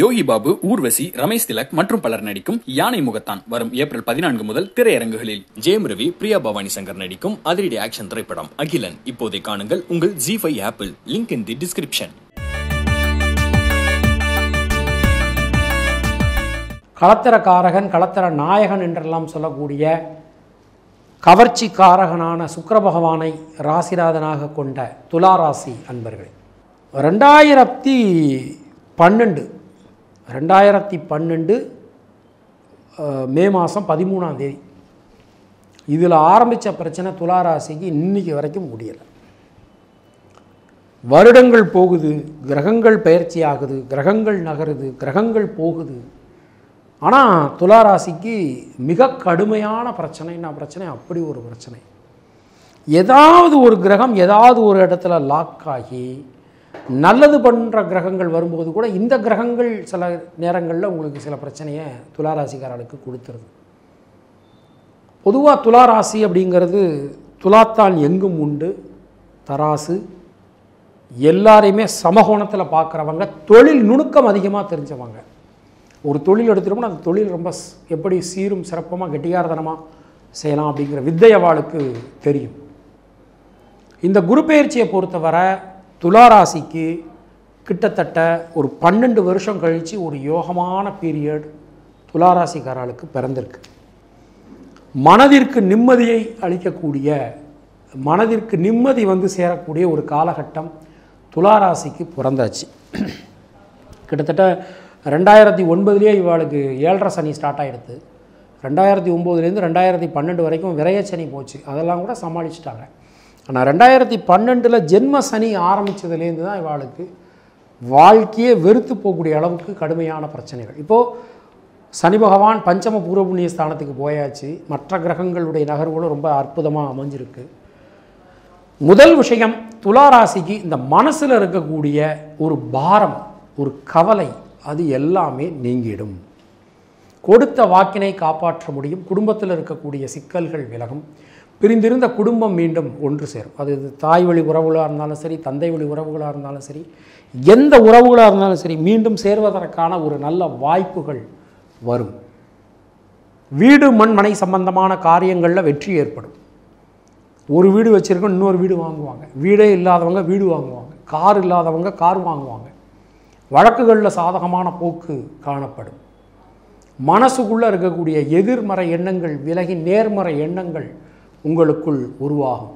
யோகி பாபு ஊர்வசி ரமேஷ் திலக் மற்றும் பலர் நடிக்கும் யானை முகத்தான் வரும் ஏப்ரல் பதினான்கு முதல் திரையரங்குகளில். ஜெயம் ரவி பிரியா பவானி சங்கர் நடிக்கும் அதிரடி ஆக்ஷன் திரைப்படம் அகிலன். இப்போதை காணுங்கள் உங்கள் G five apple. Link in the description. களத்திரக்காரகன் களத்திர நாயகன் என்றெல்லாம் சொல்லக்கூடிய கவர்ச்சிக்காரகனான சுக்கர பகவானை ராசிநாதனாக கொண்ட துலா ராசி ரெண்டாயிரத்தி பன்னெண்டு ரெண்டாயிரத்தி பன்னெண்டு மே மாதம் பதிமூணாம் தேதி. இதில் ஆரம்பித்த பிரச்சனை துளாராசிக்கு இன்றைக்கி வரைக்கும் முடியலை. வருடங்கள் போகுது கிரகங்கள் பயிற்சி ஆகுது கிரகங்கள் நகருது கிரகங்கள் போகுது. ஆனால் துளாராசிக்கு மிக கடுமையான பிரச்சனைன்னா பிரச்சனை அப்படி ஒரு பிரச்சனை. ஏதாவது ஒரு கிரகம் ஏதாவது ஒரு இடத்துல லாக் ஆகி நல்லது பண்ணுற கிரகங்கள் வரும்போது கூட இந்த கிரகங்கள் சில நேரங்களில் உங்களுக்கு சில பிரச்சனையை துளாராசிக்காரர்களுக்கு கொடுத்துருது. பொதுவாக துளாராசி அப்படிங்கிறது துலாத்தான் எங்கும் உண்டு. தராசு. எல்லாரையுமே சமகோணத்தில் பார்க்குறவங்க தொழில் நுணுக்கம் அதிகமாக தெரிஞ்சவங்க. ஒரு தொழில் எடுத்துட்டோம்னா அந்த தொழில் ரொம்ப எப்படி சீரும் சிறப்பமாக கெட்டிகாரதனமாக செய்யலாம் அப்படிங்கிற வித்தையவாளுக்கு தெரியும். இந்த குரு பயிற்சியை பொறுத்தவரை துளாராசிக்கு கிட்டத்தட்ட ஒரு பன்னெண்டு வருஷம் கழித்து ஒரு யோகமான பீரியட் துளாராசிக்காரர்களுக்கு பிறந்திருக்கு. மனதிற்கு நிம்மதியை அளிக்கக்கூடிய மனதிற்கு நிம்மதி வந்து சேரக்கூடிய ஒரு காலகட்டம் துளாராசிக்கு பிறந்தாச்சு. கிட்டத்தட்ட ரெண்டாயிரத்தி ஒன்பதுலேயே இவளுக்கு ஏழரை சனி ஸ்டார்ட் ஆகிடுது ரெண்டாயிரத்தி ஒம்போதுலேருந்து ரெண்டாயிரத்தி பன்னெண்டு வரைக்கும் விரயச்சனி போச்சு. அதெல்லாம் கூட சமாளிச்சிட்டாங்க. ஆனால் ரெண்டாயிரத்தி பன்னெண்டில் ஜென்ம சனி ஆரம்பித்ததுலேருந்து தான் இவாளுக்கு வாழ்க்கையே வெறுத்து போகக்கூடிய அளவுக்கு கடுமையான பிரச்சனைகள். இப்போது சனி பகவான் பஞ்சம பூர்வபுண்ணிய ஸ்தானத்துக்கு போயாச்சு. மற்ற கிரகங்களுடைய நகர்வுகளும் ரொம்ப அற்புதமாக அமைஞ்சிருக்கு. முதல் விஷயம் துலா ராசிக்கு இந்த மனசில் இருக்கக்கூடிய ஒரு பாரம் ஒரு கவலை அது எல்லாமே நீங்கிடும். கொடுத்த வாக்கினை காப்பாற்ற முடியும். குடும்பத்தில் இருக்கக்கூடிய சிக்கல்கள் விலகும். பிரிந்திருந்த குடும்பம் மீண்டும் ஒன்று சேரும். அது தாய் வழி உறவுகளாக இருந்தாலும் சரி தந்தை வழி உறவுகளாக இருந்தாலும் சரி எந்த உறவுகளாக இருந்தாலும் சரி மீண்டும் சேர்வதற்கான ஒரு நல்ல வாய்ப்புகள் வரும். வீடு மண் மனை சம்பந்தமான காரியங்களில் வெற்றி ஏற்படும். ஒரு வீடு வச்சுருக்கோம் இன்னொரு வீடு வாங்குவாங்க. வீடே இல்லாதவங்க வீடு வாங்குவாங்க. கார் இல்லாதவங்க கார் வாங்குவாங்க. வழக்குகளில் சாதகமான போக்கு காணப்படும். மனசுக்குள்ளே இருக்கக்கூடிய எதிர்மறை எண்ணங்கள் விலகி நேர்மறை எண்ணங்கள் உங்களுக்குள் உருவாகும்.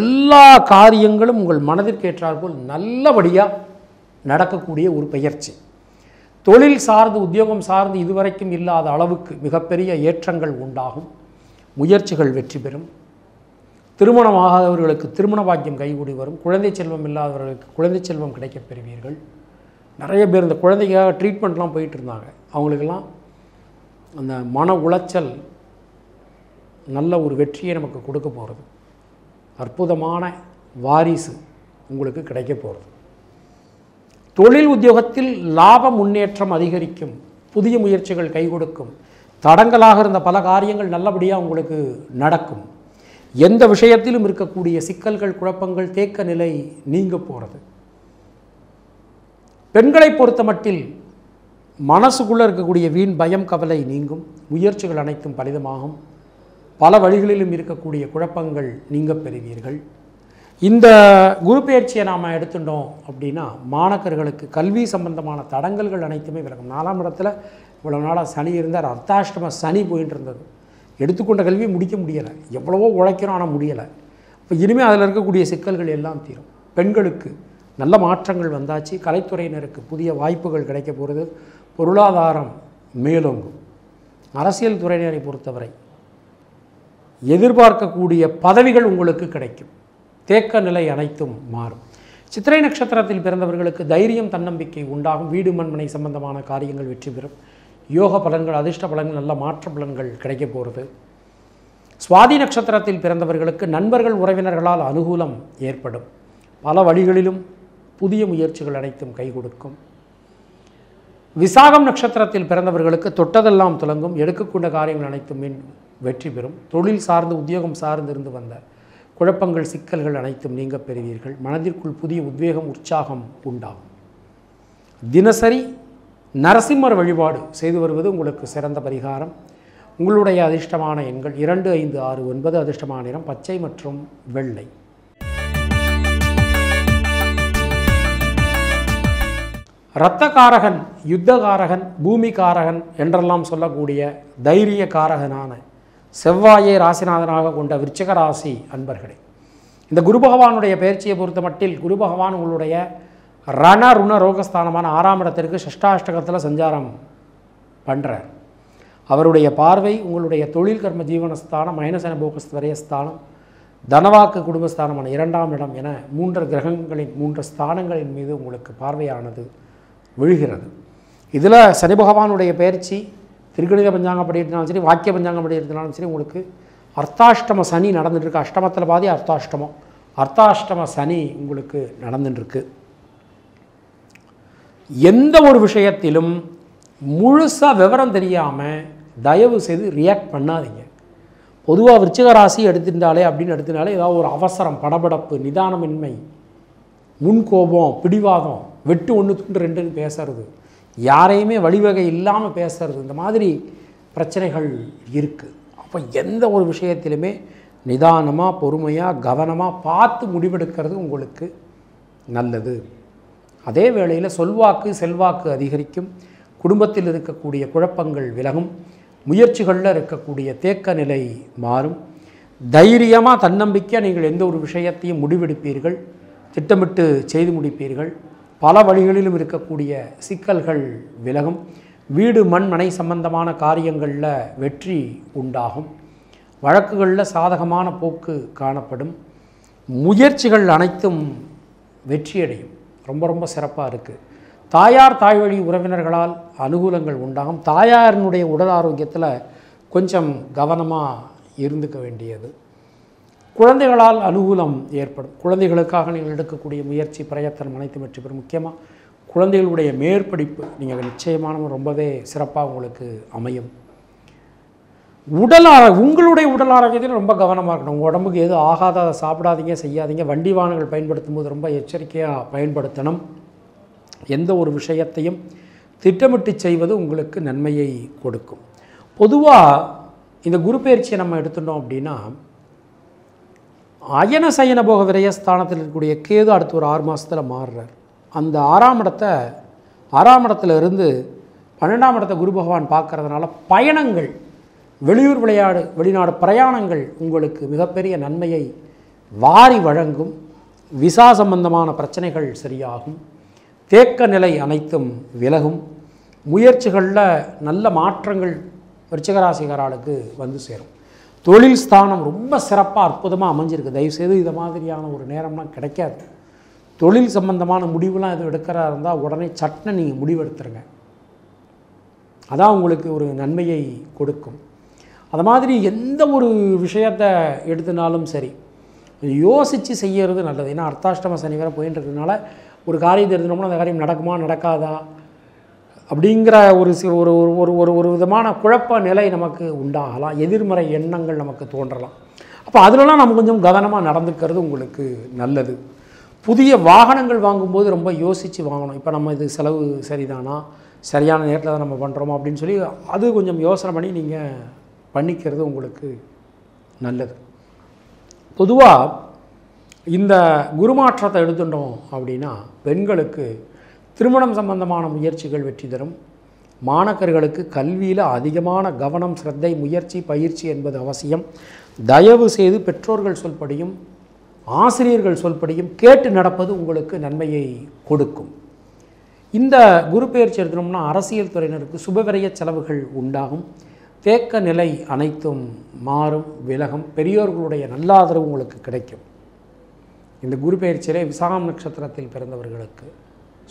எல்லா காரியங்களும் உங்கள் மனதிற்கேற்றாற்போல் நல்லபடியாக நடக்கக்கூடிய ஒரு பெயர்ச்சி. தொழில் சார்ந்து உத்தியோகம் சார்ந்து இதுவரைக்கும் இல்லாத அளவுக்கு மிகப்பெரிய ஏற்றங்கள் உண்டாகும். முயற்சிகள் வெற்றி பெறும். திருமணமாகாதவர்களுக்கு திருமண பாக்கியம் கைகூடி வரும். குழந்தை செல்வம் இல்லாதவர்களுக்கு குழந்தை செல்வம் கிடைக்கப் பெறுவீர்கள். நிறைய பேர் இந்த குழந்தைக்காக ட்ரீட்மெண்ட்லாம் போயிட்டு இருந்தாங்க. அவங்களுக்கெல்லாம் அந்த மன உளைச்சல் நல்ல ஒரு வெற்றியை நமக்கு கொடுக்க போகிறது அற்புதமான வாரிசு உங்களுக்கு கிடைக்க போகிறது தொழில் உத்தியோகத்தில் லாப முன்னேற்றம் அதிகரிக்கும் புதிய முயற்சிகள் கை கொடுக்கும் தடங்கலாக இருந்த பல காரியங்கள் நல்லபடியாக உங்களுக்கு நடக்கும். எந்த விஷயத்திலும் இருக்கக்கூடிய சிக்கல்கள் குழப்பங்கள் தேக்க நிலை நீங்க போகிறது பெண்களை பொறுத்த மட்டில் மனசுக்குள்ளே இருக்கக்கூடிய வீண் பயம் கவலை நீங்கும். முயற்சிகள் அனைத்தும் பலிதமாகும். பல வழிகளிலும் இருக்கக்கூடிய குழப்பங்கள் நீங்கள் பெறுவீர்கள். இந்த குரு பயிற்சியை நாம் எடுத்துட்டோம் அப்படின்னா மாணக்கர்களுக்கு கல்வி சம்பந்தமான தடங்கல்கள் அனைத்துமே விலகும் நாலாம் இடத்துல இவ்வளோ நாளாக சனி இருந்தார் அர்த்தாஷ்டம சனி போயிட்டு இருந்தது. எடுத்துக்கொண்ட கல்வி முடிக்க முடியலை. எவ்வளவோ உழைக்கிறோம் ஆனால் முடியலை. இப்போ இனிமேல் அதில் இருக்கக்கூடிய சிக்கல்கள் எல்லாம் தீரும். பெண்களுக்கு நல்ல மாற்றங்கள் வந்தாச்சு. கலைத்துறையினருக்கு புதிய வாய்ப்புகள் கிடைக்க போகிறது பொருளாதாரம் மேலோங்கும். அரசியல் துறையினரை பொறுத்தவரை எதிர்பார்க்கக்கூடிய பதவிகள் உங்களுக்கு கிடைக்கும். தேக்க நிலை அனைத்தும் மாறும். சித்திரை நட்சத்திரத்தில் பிறந்தவர்களுக்கு தைரியம் தன்னம்பிக்கை உண்டாகும். வீடு மண்மனை சம்பந்தமான காரியங்கள் வெற்றி பெறும். யோக பலன்கள் அதிர்ஷ்ட பலன்கள் நல்ல மாற்ற பலன்கள் கிடைக்க போகிறது சுவாதி நட்சத்திரத்தில் பிறந்தவர்களுக்கு நண்பர்கள் உறவினர்களால் அனுகூலம் ஏற்படும். பல வழிகளிலும் புதிய முயற்சிகள் அனைத்தும் கை கொடுக்கும். விசாகம் நட்சத்திரத்தில் பிறந்தவர்களுக்கு தொட்டதெல்லாம் துலங்கும். எடுக்கக்கூடிய காரியங்கள் அனைத்தும் மீண்டும் வெற்றி பெறும். தொழில் சார்ந்து உத்தியோகம் சார்ந்து இருந்து வந்த குழப்பங்கள் சிக்கல்கள் அனைத்தும் நீங்க பெறுவீர்கள். மனதிற்குள் புதிய உத்வேகம் உற்சாகம் உண்டாகும். தினசரி நரசிம்மர் வழிபாடு செய்து வருவது உங்களுக்கு சிறந்த பரிகாரம். உங்களுடைய அதிர்ஷ்டமான எண்கள் இரண்டு ஐந்து ஆறு ஒன்பது அதிர்ஷ்டமான நிறம் பச்சை மற்றும் வெள்ளை. இரத்தகாரகன் யுத்தகாரகன் பூமிகாரகன் என்றெல்லாம் சொல்லக்கூடிய தைரிய காரகனான செவ்வாயை ராசிநாதனாக கொண்ட விருச்சக ராசி அன்பர்களே இந்த குரு பகவானுடைய பயிற்சியை பொறுத்த மட்டில் குரு பகவான் உங்களுடைய ரண ருண ரோகஸ்தானமான ஆறாம் இடத்திற்கு சஷ்டாஷ்டகத்தில் சஞ்சாரம் பண்ணுறார் அவருடைய பார்வை உங்களுடைய தொழில் கர்ம ஜீவனஸ்தானம் மைனசன போகஸ்து வரையஸ்தானம் தனவாக்கு குடும்பஸ்தானமான இரண்டாம் இடம் என மூன்று கிரகங்களின் மூன்று ஸ்தானங்களின் மீது உங்களுக்கு பார்வையானது விழுகிறது. இதில் சனி பகவானுடைய பயிற்சி திருக்கணித பஞ்சாங்கம் படிக்கிறதுனாலும் சரி வாக்கிய பஞ்சாங்கம் படிக்கிறதுனாலும் சரி உங்களுக்கு அர்த்தாஷ்டம சனி நடந்துட்டுருக்கு. அஷ்டமத்தில் பாதி அர்த்தாஷ்டமம். அர்த்தாஷ்டம சனி உங்களுக்கு நடந்துட்டுருக்கு. எந்த ஒரு விஷயத்திலும் முழுசாக விவரம் தெரியாமல் தயவு செய்து ரியாக்ட் பண்ணாதீங்க. பொதுவாக விருச்சிக ராசி எடுத்திருந்தாலே அப்படின்னு எடுத்திருந்தாலே ஏதாவது ஒரு அவசரம் படபடப்பு நிதானமின்மை முன்கோபம் பிடிவாதம் வெட்டு ஒன்று துண்டு ரெண்டுன்னு பேசுறது. யாரையுமே வழிவகை இல்லாமல் பேசுறது. இந்த மாதிரி பிரச்சனைகள் இருக்குது அப்போ எந்த ஒரு விஷயத்திலுமே நிதானமாக பொறுமையாக கவனமாக பார்த்து முடிவெடுக்கிறது உங்களுக்கு நல்லது. அதே வேளையில் சொல்வாக்கு செல்வாக்கு அதிகரிக்கும். குடும்பத்தில் இருக்கக்கூடிய குழப்பங்கள் விலகும். முயற்சிகளில் இருக்கக்கூடிய தேக்க நிலை மாறும். தைரியமாக தன்னம்பிக்கையாக நீங்கள் எந்த ஒரு விஷயத்தையும் முடிவெடுப்பீர்கள். திட்டமிட்டு செய்து முடிப்பீர்கள். பல வழிகளிலும் இருக்கக்கூடிய சிக்கல்கள் விலகும். வீடு மண் மனை சம்பந்தமான காரியங்களில் வெற்றி உண்டாகும். வழக்குகளில் சாதகமான போக்கு காணப்படும். முயற்சிகள் அனைத்தும் வெற்றியடையும். ரொம்ப ரொம்ப சிறப்பாக இருக்குது தாயார் தாய்வழி உறவினர்களால் அனுகூலங்கள் உண்டாகும். தாயாரினுடைய உடல் ஆரோக்கியத்தில் கொஞ்சம் கவனமாக இருந்துக்க வேண்டியது. குழந்தைகளால் அனுகூலம் ஏற்படும். குழந்தைகளுக்காக நீங்கள் எடுக்கக்கூடிய முயற்சி பிரயத்தனம் அனைத்து வெற்றி பெறும். முக்கியமாக குழந்தைகளுடைய மேற்படிப்பு நீங்கள் நிச்சயமான ரொம்பவே சிறப்பாக உங்களுக்கு அமையும். உடல் ஆரோ உங்களுடைய உடல் ஆரோக்கியத்தில் ரொம்ப கவனமாக இருக்கணும். உங்கள் உடம்புக்கு எதுவும் ஆகாத அதை சாப்பிடாதீங்க செய்யாதீங்க வண்டி வாகனங்கள் பயன்படுத்தும் போது ரொம்ப எச்சரிக்கையாக பயன்படுத்தணும். எந்த ஒரு விஷயத்தையும் திட்டமிட்டு செய்வது உங்களுக்கு நன்மையை கொடுக்கும். பொதுவாக இந்த குரு பயிற்சியை நம்ம எடுத்துட்டோம் அப்படின்னா அயன சயன போக விரயஸ்தானத்தில் இருக்கக்கூடிய கேது அடுத்து ஒரு ஆறு மாதத்தில் மாறுறார். அந்த ஆறாம் இடத்தை ஆறாம் இடத்துல இருந்து பன்னெண்டாம் இடத்தை குரு பகவான் பார்க்கறதுனால பயணங்கள் வெளியூர் விளையாடு வெளிநாடு பிரயாணங்கள் உங்களுக்கு மிகப்பெரிய நன்மையை வாரி வழங்கும். விசா சம்பந்தமான பிரச்சனைகள் சரியாகும். தேக்க நிலை அனைத்தும் விலகும். முயற்சிகளில் நல்ல மாற்றங்கள் விருச்சிகராசிகராளுக்கு வந்து சேரும். தொழில் ஸ்தானம் ரொம்ப சிறப்பாக அற்புதமாக அமைஞ்சிருக்கு. தயவுசெய்து இதை மாதிரியான ஒரு நேரம்லாம் கிடைக்காது. தொழில் சம்பந்தமான முடிவுலாம் எதுவும் எடுக்கிறா இருந்தால் உடனே சட்டனை நீங்கள் முடிவெடுத்துருங்க. அதான் உங்களுக்கு ஒரு நன்மையை கொடுக்கும். அது மாதிரி எந்த ஒரு விஷயத்தை எடுத்துனாலும் சரி யோசித்து செய்கிறது நல்லது. ஏன்னா அர்த்தாஷ்டம சனி வேறு போயின்னு இருக்கிறதுனால ஒரு காரியத்தை எடுத்துனோம்னா அந்த காரியம் நடக்குமா நடக்காதா? அப்படிங்கிற ஒரு சி ஒரு ஒரு ஒரு ஒரு ஒரு விதமான குழப்ப நிலை நமக்கு உண்டாகலாம். எதிர்மறை எண்ணங்கள் நமக்கு தோன்றலாம். அப்போ அதிலலாம் நம்ம கொஞ்சம் கவனமாக நடந்துக்கிறது உங்களுக்கு நல்லது. புதிய வாகனங்கள் வாங்கும்போது ரொம்ப யோசித்து வாங்கணும். இப்போ நம்ம இது செலவு சரிதானா? சரியான நேரத்தில் தான் நம்ம பண்ணுறோமா அப்படின்னு சொல்லி அது கொஞ்சம் யோசனை பண்ணி நீங்கள் பண்ணிக்கிறது உங்களுக்கு நல்லது. பொதுவாக இந்த குருமாற்றத்தை எடுத்துட்டோம் அப்படின்னா பெண்களுக்கு திருமணம் சம்பந்தமான முயற்சிகள் வெற்றி தரும். மாணக்கர்களுக்கு கல்வியில் அதிகமான கவனம் சிரத்தை முயற்சி பயிற்சி என்பது அவசியம். தயவு செய்து பெற்றோர்கள் சொல்படியும் ஆசிரியர்கள் சொல்படியும் கேட்டு நடப்பது உங்களுக்கு நன்மையை கொடுக்கும். இந்த குரு பெயர்ச்சி எடுத்தோம்னா அரசியல் துறையினருக்கு சுபவிரய செலவுகள் உண்டாகும். தேக்க நிலை அனைத்தும் மாறும் விலகும். பெரியோர்களுடைய நல்லாதரவு உங்களுக்கு கிடைக்கும். இந்த குரு பெயர்ச்சியிலே விசாகம் நட்சத்திரத்தில் பிறந்தவர்களுக்கு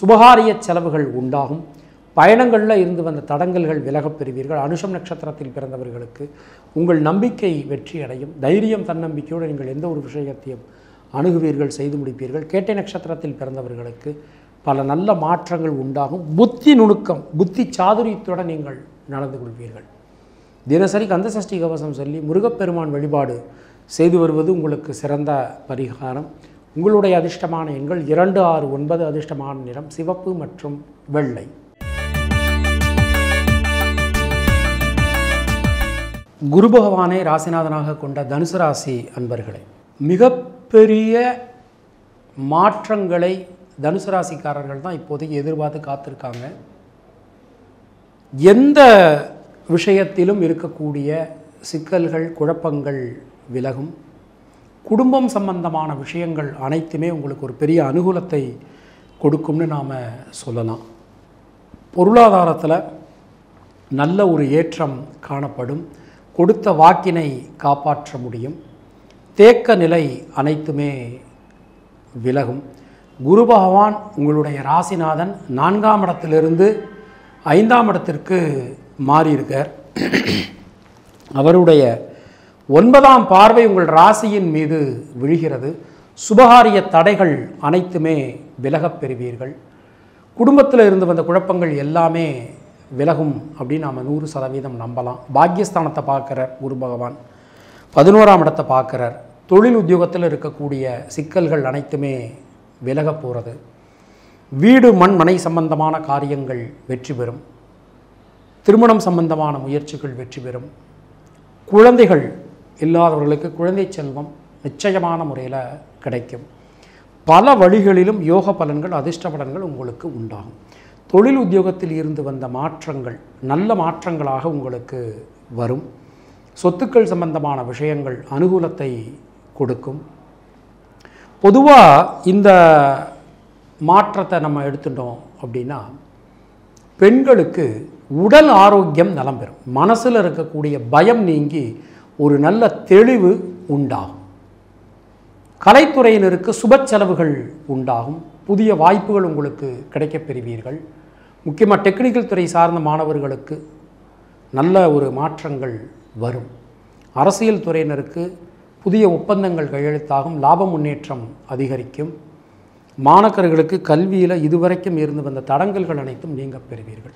சுபகாரிய செலவுகள் உண்டாகும். பயணங்களில் இருந்து வந்த தடங்கல்கள் விலகப் பெறுவீர்கள். அனுஷம் நட்சத்திரத்தில் பிறந்தவர்களுக்கு உங்கள் நம்பிக்கை வெற்றி அடையும். தைரியம் தன்னம்பிக்கையோடு நீங்கள் எந்த ஒரு விஷயத்தையும் அணுகுவீர்கள் செய்து முடிப்பீர்கள். கேட்டை நட்சத்திரத்தில் பிறந்தவர்களுக்கு பல நல்ல மாற்றங்கள் உண்டாகும். புத்தி நுணுக்கம் புத்தி சாதுரியத்துடன் நீங்கள் நடந்து கொள்வீர்கள். தினசரி கந்தசஷ்டி கவசம் சொல்லி முருகப்பெருமான் வழிபாடு செய்து வருவது உங்களுக்கு சிறந்த பரிகாரம். உங்களுடைய அதிர்ஷ்டமான எண்கள் இரண்டு ஆறு ஒன்பது அதிர்ஷ்டமான நிறம் சிவப்பு மற்றும் வெள்ளை. குரு பகவானை ராசிநாதனாக கொண்ட தனுசு ராசி அன்பர்களே மிகப்பெரிய மாற்றங்களை தனுசு ராசிக்காரர்கள் தான் இப்போதைக்கு எதிர்பார்த்து காத்திருக்காங்க. எந்த விஷயத்திலும் இருக்கக்கூடிய சிக்கல்கள் குழப்பங்கள் விலகும். குடும்பம் சம்பந்தமான விஷயங்கள் அனைத்துமே உங்களுக்கு ஒரு பெரிய அனுகூலத்தை கொடுக்கும்னு நாம் சொல்லலாம். பொருளாதாரத்தில் நல்ல ஒரு ஏற்றம் காணப்படும். கொடுத்த வாக்கினை காப்பாற்ற முடியும். தேக்க நிலை அனைத்துமே விலகும். குரு பகவான் உங்களுடைய ராசிநாதன் நான்காம் இடத்திலிருந்து ஐந்தாம் இடத்திற்கு மாறியிருக்கார். அவருடைய ஒன்பதாம் பார்வை உங்கள் ராசியின் மீது விழுகிறது. சுபகாரிய தடைகள் அனைத்துமே விலகப் பெறுவீர்கள். குடும்பத்தில் இருந்து வந்த குழப்பங்கள் எல்லாமே விலகும் அப்படின்னு நாம் நூறு சதவீதம் நம்பலாம். பாக்கியஸ்தானத்தை பார்க்குறார் குரு பகவான். பதினோராம் இடத்தை பார்க்குறார். தொழில் உத்தியோகத்தில் இருக்கக்கூடிய சிக்கல்கள் அனைத்துமே விலகப் போகிறது வீடு மண் மனை சம்பந்தமான காரியங்கள் வெற்றி பெறும். திருமணம் சம்பந்தமான முயற்சிகள் வெற்றி பெறும். குழந்தைகள் இல்லாதவர்களுக்கு குழந்தை செல்வம் நிச்சயமான முறையில் கிடைக்கும். பல வழிகளிலும் யோக பலன்கள் அதிர்ஷ்ட பலன்கள் உங்களுக்கு உண்டாகும். தொழில் உத்தியோகத்தில் இருந்து வந்த மாற்றங்கள் நல்ல மாற்றங்களாக உங்களுக்கு வரும். சொத்துக்கள் சம்பந்தமான விஷயங்கள் அனுகூலத்தை கொடுக்கும். பொதுவாக இந்த மாற்றத்தை நம்ம எடுத்துட்டோம் அப்படின்னா பெண்களுக்கு உடல் ஆரோக்கியம் நலம் பெறும். மனசில் இருக்கக்கூடிய பயம் நீங்கி ஒரு நல்ல தெளிவு உண்டாகும். கலைத்துறையினருக்கு சுப செலவுகள் உண்டாகும். புதிய வாய்ப்புகள் உங்களுக்கு கிடைக்கப் பெறுவீர்கள். முக்கியமாக டெக்னிக்கல் துறை சார்ந்த மாணவர்களுக்கு நல்ல ஒரு மாற்றங்கள் வரும். அரசியல் துறையினருக்கு புதிய ஒப்பந்தங்கள் கையெழுத்தாகும். லாப முன்னேற்றம் அதிகரிக்கும். மாணக்கர்களுக்கு கல்வியில் இதுவரைக்கும் இருந்து வந்த தடங்கல்கள் அனைத்தும் நீங்க பெறுவீர்கள்.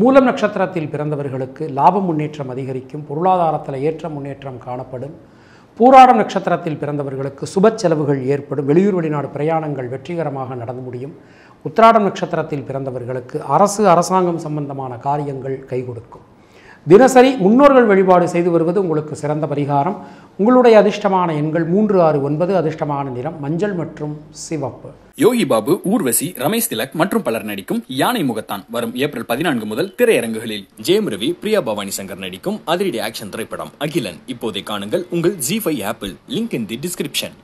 மூலம் நட்சத்திரத்தில் பிறந்தவர்களுக்கு லாப முன்னேற்றம் அதிகரிக்கும் பொருளாதாரத்தில் ஏற்ற முன்னேற்றம் காணப்படும் பூராடம் நட்சத்திரத்தில் பிறந்தவர்களுக்கு சுப செலவுகள் ஏற்படும் வெளியூர் வெளிநாடு பிரயாணங்கள் வெற்றிகரமாக நடந்து முடியும். உத்திராடம் நட்சத்திரத்தில் பிறந்தவர்களுக்கு அரசு அரசாங்கம் சம்பந்தமான காரியங்கள் கை கொடுக்கும். தினசரி முன்னோர்கள் வழிபாடு செய்து வருவது உங்களுக்கு சிறந்த பரிகாரம். உங்களுடைய அதிர்ஷ்டமான எண்கள் மூன்று ஆறு ஒன்பது அதிர்ஷ்டமான நிறம் மஞ்சள் மற்றும் சிவப்பு. யோகி பாபு ஊர்வசி ரமேஷ் திலக் மற்றும் பலர் நடிக்கும் யானை முகத்தான் வரும் ஏப்ரல் பதினான்கு முதல் திரையரங்குகளில். ஜெயம் ரவி பிரியா பவானி சங்கர் நடிக்கும் அதிரடி ஆக்ஷன் திரைப்படம் அகிலன். இப்போதை காணுங்கள் உங்கள் G five apple link in the description.